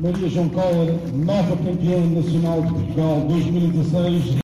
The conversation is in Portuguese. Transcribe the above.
Maria João Collor, nova campeã nacional de Portugal 2016.